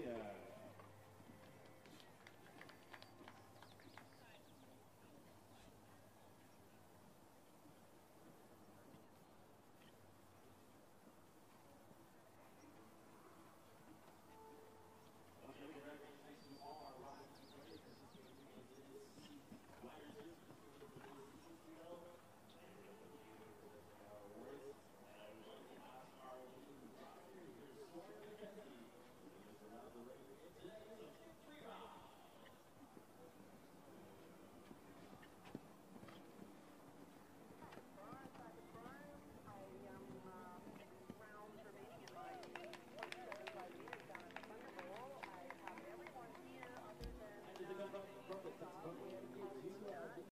Yeah.